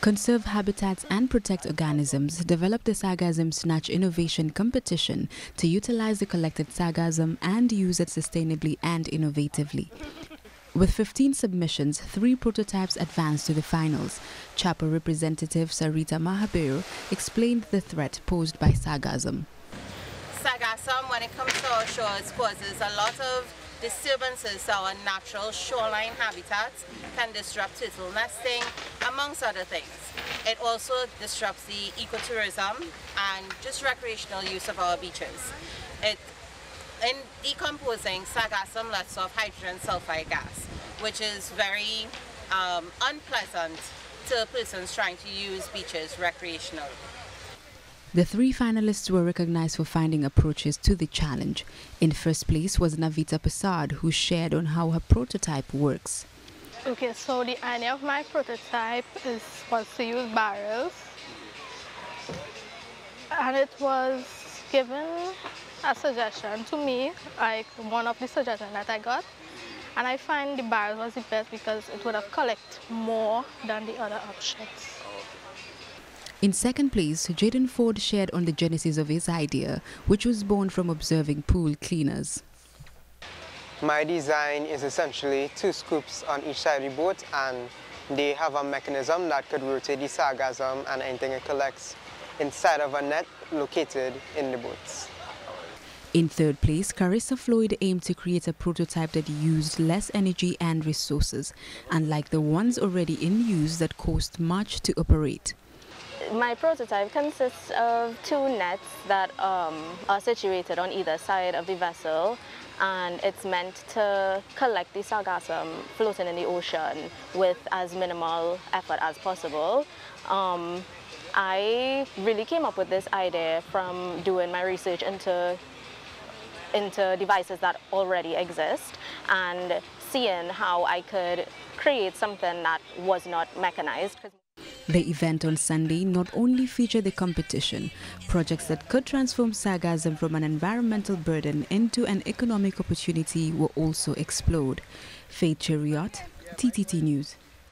conserve habitats and protect organisms, developed the Sargassum Snatch Innovation Competition to utilize the collected sargassum and use it sustainably and innovatively. With 15 submissions, three prototypes advanced to the finals. CHaPO representative Sarita Mahabir explained the threat posed by sargassum. Sargassum, when it comes to our shores, causes a lot of disturbances to our natural shoreline habitats, can disrupt turtle nesting, amongst other things. It also disrupts the ecotourism and just recreational use of our beaches. It, in decomposing, sargassum lets off hydrogen sulfide gas, which is very um, unpleasant to persons trying to use beaches recreationally. The three finalists were recognized for finding approaches to the challenge. In first place was Navita Persad, who shared on how her prototype works. Okay, so the idea of my prototype is was to use barrels, and it was given a suggestion to me, like one of the suggestions that I got, and I find the barrels was the best because it would have collected more than the other options. In second place, Jaden Forde shared on the genesis of his idea, which was born from observing pool cleaners. My design is essentially two scoops on each side of the boat and they have a mechanism that could rotate the sargassum and anything it collects inside of a net located in the boats. In third place, Carissa Floyd aimed to create a prototype that used less energy and resources, unlike the ones already in use that cost much to operate my prototype consists of two nets that um, are situated on either side of the vessel and it's meant to collect the sargassum floating in the ocean with as minimal effort as possible. Um, I really came up with this idea from doing my research into into devices that already exist and seeing how I could create something that was not mechanized. The event on Sunday not only featured the competition, projects that could transform sargassum from an environmental burden into an economic opportunity were also explored. Faith Chariot, TTT News.